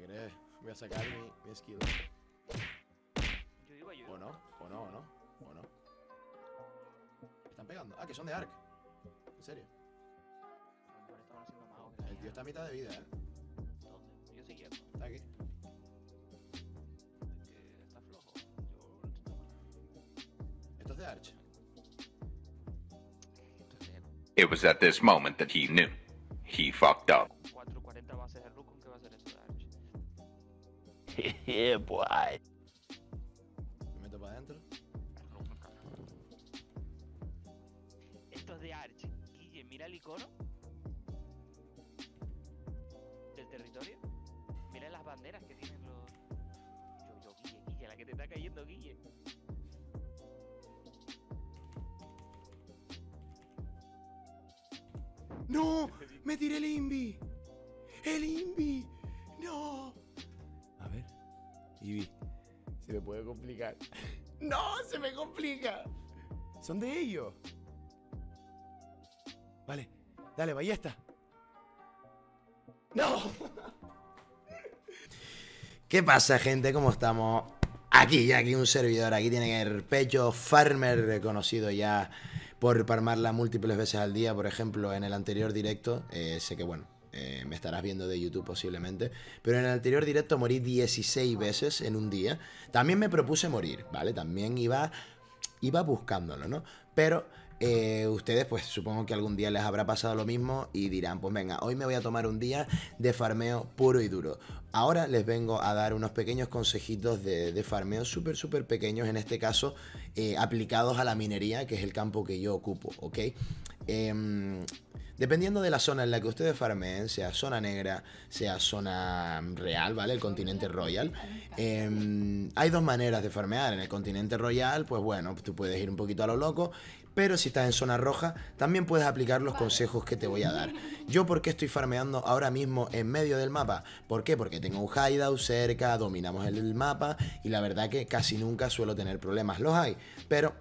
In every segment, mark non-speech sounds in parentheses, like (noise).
crees? Voy a sacar mi, mi. Yo. O no, o no, o no, o no. Están pegando. Ah, que son de Ark. En serio. El tío está a mitad de vida, ¿eh? ¿Dónde? Yo siguiendo. Está aquí. Es que está flojo. Yo. Esto es de Arch. It was at this moment that he knew. He fucked up. Yeah, boy. Me meto para adentro. Esto es de Arch. Guille, mira el icono del territorio. Mira las banderas que tienen los. Yo, yo, Guille, Guille, la que te está cayendo, Guille. ¡No! ¡Me tiré el Invi! ¡El Invi! ¡No! Se me puede complicar. (laughs) ¡No! ¡Se me complica! Son de ellos. Vale. Dale, ballesta. ¡No! (laughs) ¿Qué pasa, gente? ¿Cómo estamos? Aquí, ya aquí un servidor. Aquí tiene el pecho farmer reconocido ya por farmarla múltiples veces al día. Por ejemplo, en el anterior directo, eh, sé que bueno, eh, me estarás viendo de YouTube posiblemente, pero en el anterior directo morí 16 veces en un día. También me propuse morir, ¿vale? También iba, iba buscándolo, ¿no? Pero eh, ustedes, pues supongo que algún día les habrá pasado lo mismo y dirán, pues venga, hoy me voy a tomar un día de farmeo puro y duro. Ahora les vengo a dar unos pequeños consejitos de, farmeo súper, súper pequeños, en este caso eh, aplicados a la minería, que es el campo que yo ocupo, ¿ok? Em, Dependiendo de la zona en la que ustedes farmeen, sea zona negra, sea zona real, ¿vale? El continente royal. em, hay dos maneras de farmear. En el continente royal, pues bueno, tú puedes ir un poquito a lo loco. Pero si estás en zona roja, también puedes aplicar los consejos que te voy a dar. Yo, ¿por qué estoy farmeando ahora mismo en medio del mapa? ¿Por qué? Porque tengo un hideout cerca, dominamos el mapa y la verdad que casi nunca suelo tener problemas. Los hay, pero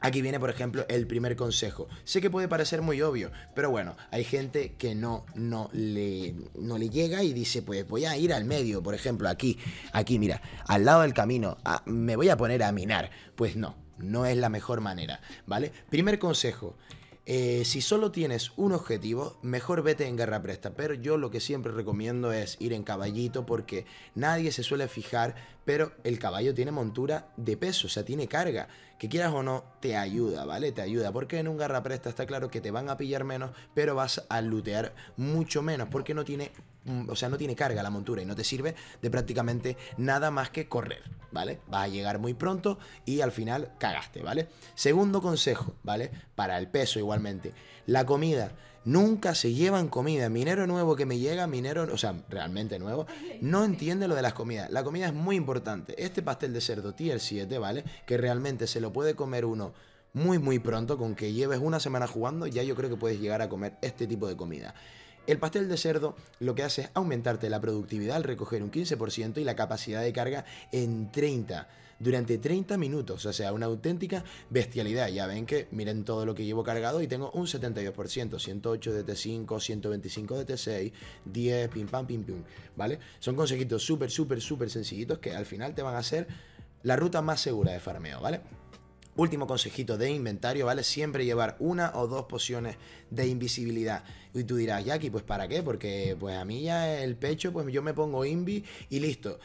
Aquí viene, por ejemplo, el primer consejo. Sé que puede parecer muy obvio, pero bueno, hay gente que no, no, le, no le llega y dice, pues voy a ir al medio, por ejemplo, aquí, aquí, mira, al lado del camino, ah, me voy a poner a minar. Pues no, no es la mejor manera, ¿vale? Primer consejo. eh, si solo tienes un objetivo, mejor vete en guerra presta. Pero yo lo que siempre recomiendo es ir en caballito porque nadie se suele fijar, pero el caballo tiene montura de peso, o sea, tiene carga. Que quieras o no, te ayuda, ¿vale? Te ayuda. Porque en un garra presta está claro que te van a pillar menos, pero vas a lootear mucho menos. Porque no tiene, mm, o sea, no tiene carga la montura y no te sirve de prácticamente nada más que correr, ¿vale? Vas a llegar muy pronto y al final cagaste, ¿vale? Segundo consejo, ¿vale? Para el peso igualmente. La comida. Nunca se llevan comida. Minero nuevo que me llega, minero, o sea, realmente nuevo, no entiende lo de las comidas. La comida es muy importante. Este pastel de cerdo tier 7, ¿vale? Que realmente se lo puede comer uno muy muy pronto, con que lleves una semana jugando, ya yo creo que puedes llegar a comer este tipo de comida. El pastel de cerdo lo que hace es aumentarte la productividad al recoger un 15% y la capacidad de carga en 30 durante 30 minutos, o sea, una auténtica bestialidad. Ya ven que miren todo lo que llevo cargado y tengo un 72%, 108 de T5, 125 de T6, 10, pim pam, pim pum, ¿vale? Son consejitos súper, súper, súper sencillitos que al final te van a hacer la ruta más segura de farmeo, ¿vale? Último consejito de inventario, ¿vale? Siempre llevar una o dos pociones de invisibilidad. Y tú dirás, Jackie, pues ¿para qué? Porque pues a mí ya el pecho, pues yo me pongo invi y listo.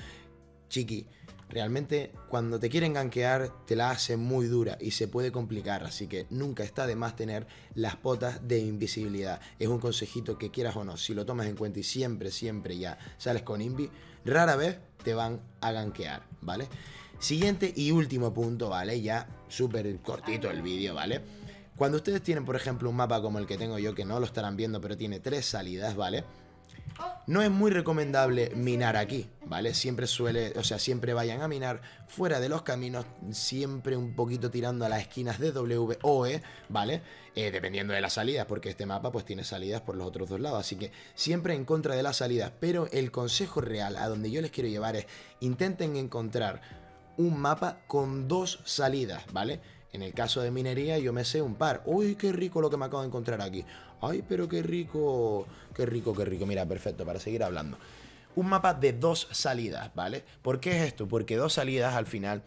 Chiqui, realmente cuando te quieren gankear te la hace muy dura y se puede complicar, así que nunca está de más tener las potas de invisibilidad. Es un consejito que quieras o no, si lo tomas en cuenta y siempre, siempre ya sales con invi, rara vez te van a gankear, ¿vale? Siguiente y último punto, ¿vale? Ya súper cortito el vídeo, ¿vale? Cuando ustedes tienen, por ejemplo, un mapa como el que tengo yo, que no lo estarán viendo, pero tiene tres salidas, ¿vale? No es muy recomendable minar aquí, ¿vale? Siempre suele, o sea, siempre vayan a minar fuera de los caminos, siempre un poquito tirando a las esquinas de W o E, ¿vale? Eh, dependiendo de las salidas, porque este mapa pues tiene salidas por los otros dos lados, así que siempre en contra de las salidas, pero el consejo real a donde yo les quiero llevar es intenten encontrar un mapa con dos salidas, ¿vale? En el caso de minería yo me sé un par. Uy, qué rico lo que me acabo de encontrar aquí. Ay, pero qué rico, qué rico, qué rico. Mira, perfecto, para seguir hablando. un mapa de dos salidas, ¿vale? ¿Por qué es esto? Porque dos salidas al final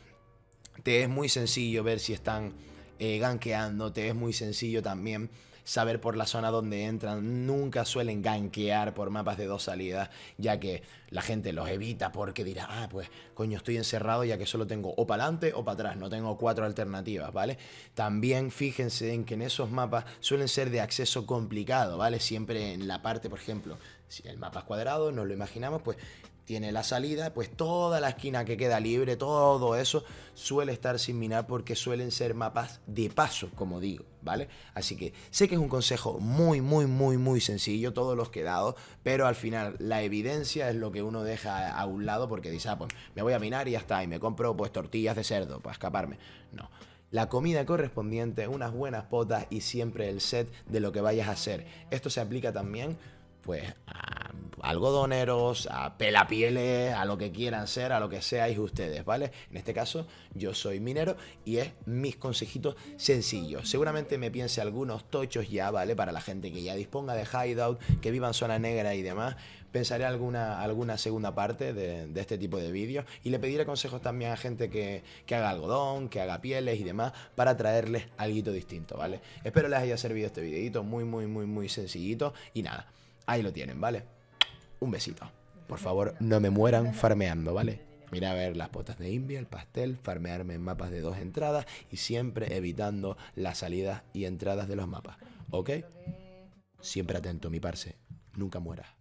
te es muy sencillo ver si están eh, gankeando, te es muy sencillo también saber por la zona donde entran. Nunca suelen gankear por mapas de dos salidas, ya que la gente los evita porque dirá, ah, pues coño, estoy encerrado ya que solo tengo o para adelante o para atrás, no tengo cuatro alternativas, ¿vale? También fíjense en que en esos mapas suelen ser de acceso complicado, ¿vale? Siempre en la parte, por ejemplo, si el mapa es cuadrado, nos lo imaginamos, pues tiene la salida, pues toda la esquina que queda libre, todo eso suele estar sin minar porque suelen ser mapas de paso, como digo, ¿vale? Así que sé que es un consejo muy, muy, muy, muy sencillo, todos los que he dado, pero al final la evidencia es lo que uno deja a un lado porque dice, ah, pues me voy a minar y ya está, y me compro pues tortillas de cerdo para escaparme. No. La comida correspondiente, unas buenas potas y siempre el set de lo que vayas a hacer. Esto se aplica también pues a algodoneros, a pelapieles, a lo que quieran ser, a lo que seáis ustedes, ¿vale? En este caso, yo soy minero y es mis consejitos sencillos. Seguramente me piense algunos tochos ya, ¿vale? Para la gente que ya disponga de hideout, que viva en zona negra y demás. Pensaré alguna, alguna segunda parte de, de este tipo de vídeos y le pediré consejos también a gente que, que haga algodón, que haga pieles y demás para traerles algo distinto, ¿vale? Espero les haya servido este videito muy, muy, muy, muy sencillito y nada. Ahí lo tienen, ¿vale? Un besito. Por favor, no me mueran farmeando, ¿vale? Mira a ver las potas de Invia, el pastel, farmearme en mapas de dos entradas y siempre evitando las salidas y entradas de los mapas. ¿Ok? Siempre atento, mi parce. Nunca mueras.